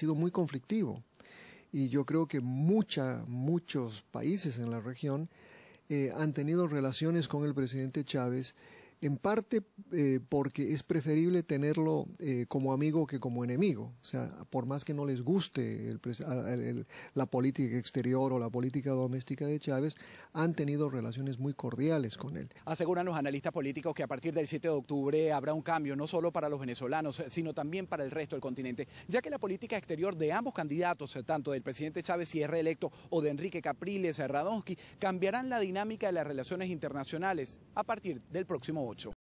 sido muy conflictivo. Y yo creo que mucha, muchos países en la región eh, han tenido relaciones con el presidente Chávez en parte eh, porque es preferible tenerlo eh, como amigo que como enemigo. O sea, por más que no les guste la política exterior o la política doméstica de Chávez, han tenido relaciones muy cordiales con él. Aseguran los analistas políticos que a partir del 7 de octubre habrá un cambio, no solo para los venezolanos, sino también para el resto del continente, ya que la política exterior de ambos candidatos, tanto del presidente Chávez si es reelecto o de Enrique Capriles Radonsky, cambiarán la dinámica de las relaciones internacionales a partir del próximo 8.